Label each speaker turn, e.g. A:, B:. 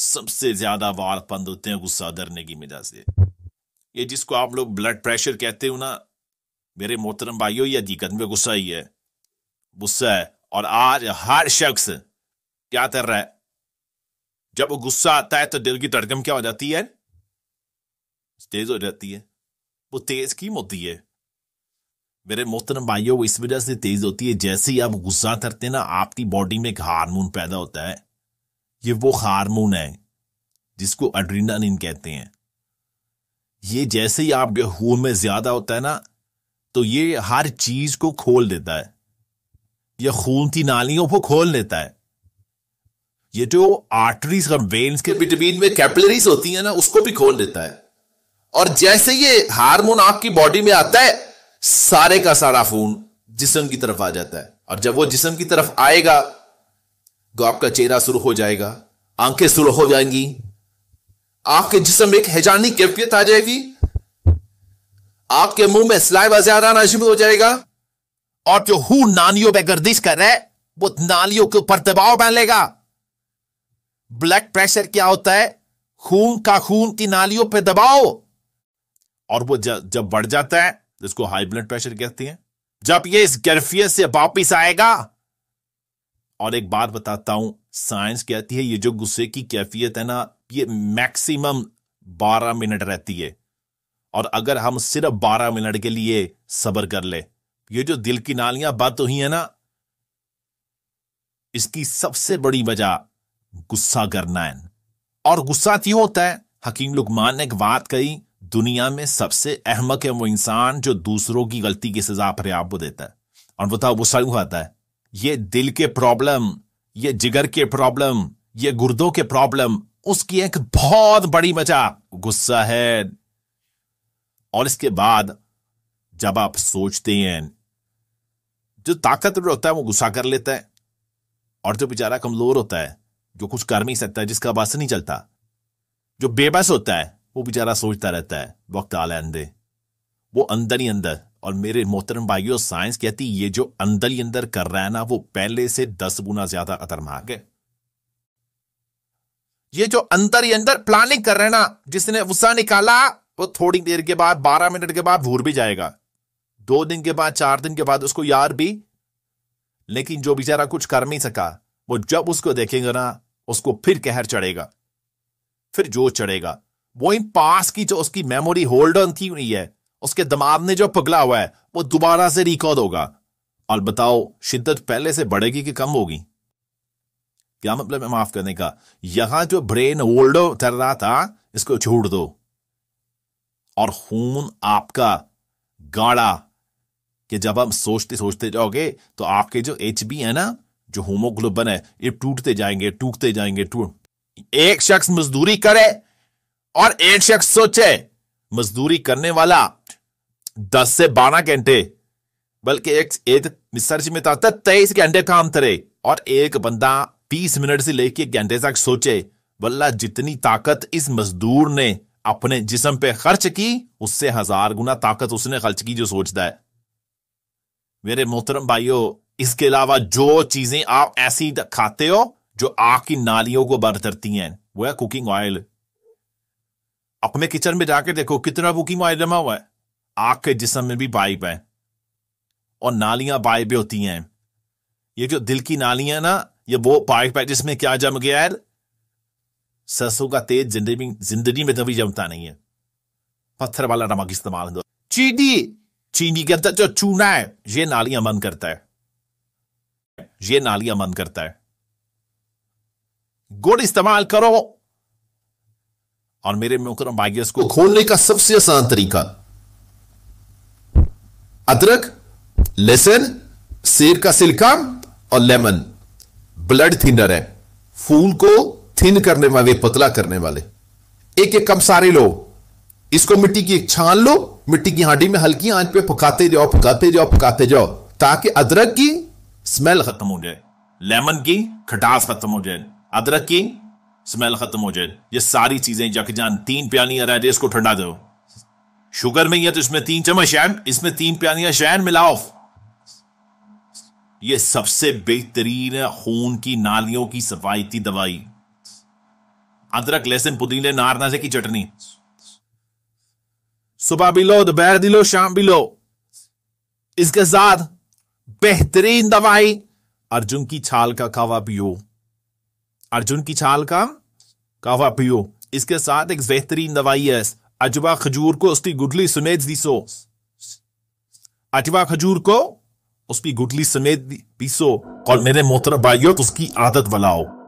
A: सबसे ज़्यादा वार वारपंद होते हैं गुस्सा धरने की वजह से। ये जिसको आप लोग ब्लड प्रेशर कहते हो ना, मेरे मोहतरम भाइयों, ये हकीकत में गुस्सा ही है। गुस्सा है। और आज हर शख्स क्या कर रहा है? जब वो गुस्सा आता है तो दिल की धड़कन क्या हो जाती है? तेज हो जाती है। वो तेज क्यों होती है? मेरे मोहतरम भाइयों वो इस वजह से तेज होती है। जैसे ही आप गुस्सा करते हैं ना, आपकी बॉडी में एक हार्मोन पैदा होता है। ये वो हार्मोन है, जिसको एड्रीनालिन कहते हैं। ये जैसे ही आपके खून में ज़्यादा होता है ना तो ये हर चीज़ को खोल देता है। ये खून की नालियों को खोल देता है। ये जो आर्टरीज और वेन्स के बिटवीन में कैपिलरीज होती है ना, उसको भी खोल देता है। और जैसे ये हार्मोन आपकी बॉडी में आता है, सारे का सारा खून जिसम की तरफ़ आ जाता है। और जब वो जिसम की तरफ़ आएगा तो आपका चेहरा शुरू हो जाएगा, आँखें शुरू हो जाएँगी। आपके जिसम एक हैजानी कैफियत आ जाएगी। आपके मुँह में स्लाइवा ज़्यादा आना शुरू हो जाएगा। और जो हु नालियों पे गर्दिश कर रहा है, वो नालियों के ऊपर दबाव डाल लेगा। ब्लड प्रेशर क्या होता है? खून का खून की नालियों पे दबाव। और वो जब बढ़ जाता है, जिसको हाई ब्लड प्रेशर कहते हैं, जब ये इस कैफियत से वापिस आएगा और एक बात बताता हूँ साइंस कहती है, ये जो गुस्से की कैफियत है ना, ये मैक्सिमम बारह मिनट रहती है। और अगर हम सिर्फ़ बारह मिनट के लिए सबर कर ले, ये जो दिल की नालियाँ बंद हुई है ना, इसकी सबसे बड़ी वजह गुस्सा करना है। और गुस्सा क्यों होता है? हकीम लुकमान ने एक बात कही, दुनिया में सबसे अहमक है वो इंसान जो दूसरों की गलती की सजा पर्याप्त देता है। और बताओ गुस्सा क्यों आता है। ये दिल के प्रॉब्लम ये जिगर के प्रॉब्लम ये गुर्दों के प्रॉब्लम उसकी एक बहुत बड़ी वजह, गुस्सा है। और इसके बाद जब आप सोचते हैं, जो ताकतवर होता है, वो गुस्सा कर लेता है। और जो बेचारा कमज़ोर होता है, जो कुछ कर नहीं सकता, जिसका बस नहीं चलता, जो बेबस होता है, वो बेचारा सोचता रहता है, वक्त आले अंदे वो अंदर ही अंदर और मेरे मोहतरम भाइयों, साइंस कहती, ये जो अंदर ही अंदर कर रहा है ना, वो पहले से दस गुना ज़्यादा खतरनाक है। ये जो अंदर ही अंदर प्लानिंग कर रहे हैं ना, जिसने गुस्सा निकाला, वो थोड़ी देर के बाद, बारह मिनट के बाद भूर भी जाएगा। दो दिन के बाद, चार दिन के बाद उसको यार भी, लेकिन जो बेचारा कुछ कर नहीं सका, वो जब उसको देखेंगे ना, उसको फिर कहर चढ़ेगा। फिर जोश चढ़ेगा। वो इन पास की जो उसकी मेमोरी होल्ड ऑन थी हुई है उसके दिमाग ने जो पगला हुआ है, वो दोबारा से रिकॉर्ड होगा। और बताओ, शिद्दत पहले से बढ़ेगी कि कम होगी? क्या मतलब है माफ़ करने का? यहाँ जो ब्रेन ओल्ड कर रहा था, इसको छोड़ दो। और खून आपका गाढ़ा कि जब हम सोचते सोचते जाओगे तो आपके जो एच बी है ना, जो होमोग्लोबन है, ये टूटते जाएँगे टूटते जाएँगे, टूट। एक शख्स मजदूरी करे और एक शख्स सोचे, मजदूरी करने वाला दस से बारह घंटे, बल्कि एक एक रिसर्च में था तेईस घंटे काम करे। और एक बंदा बीस मिनट से लेके घंटे तक सोचे, वल्ला जितनी ताकत इस मजदूर ने अपने जिसम पे खर्च की, उससे हज़ार गुना ताकत उसने खर्च की जो सोचता है। मेरे मोहतरम भाइयों, इसके अलावा जो चीज़ें आप ऐसी खाते हो, जो आग की नालियों को बर करती हैं, वो है कुकिंग ऑयल अपने किचन में जाकर देखो, कितना कुकिंग ऑयल जमा हुआ है। आग के जिसम में भी पाइप है और नालियाँ पाइप होती हैं। ये जो दिल की नालियाँ ना, ये वो पाइप है जिसमें क्या जम गया है? सरसों का तेज ज़िंदगी ज़िंदगी में कभी जमता नहीं है। पत्थर वाला नमक इस्तेमाल दो चीनी चीनी के अंदर जो चूना है, ये नालियाँ बंद करता है। ये नालियाँ बंद करता है। गुड़ इस्तेमाल करो। और मेरे भाग्यस को खोलने का सबसे आसान तरीका अदरक, लहसुन सेर का सिल्का और लेमन। ब्लड थिनर है। फूल को थिन करने वाले पतला करने वाले। एक एक कम सारे लो। इसको मिट्टी की छान लो। मिट्टी की हांडी में हल्की आँच पे पकाते जाओ पकाते जाओ पकाते जाओ, ताकि अदरक की स्मेल खत्म हो जाए। लेमन की खटास खत्म हो जाए। अदरक की स्मेल खत्म हो जाए। ये सारी चीज़ें जक जान, तीन प्यालियाँ रह जाए इसको ठंडा दो। शुगर में है तो इसमें तीन चम्मच शैन इसमें तीन प्यालियाँ शैन मिलाओ। ये सबसे बेहतरीन खून की नालियों की सफ़ाई थी दवाई। अदरक, लहसुन, पुदीने नारनाजे की चटनी। सुबह भी लो, दोपहर भी लो, शाम भी लो। इसके साथ बेहतरीन दवाई, अर्जुन की छाल का कावा पियो। अर्जुन की छाल का कावा पियो। इसके साथ एक बेहतरीन दवाई है अजवा खजूर को उसकी गुठली समेत दीसो अजवा खजूर को उसकी गुठली समेत पीसो। और मेरे मोहतर भाइयों तो उसकी आदत बनाओ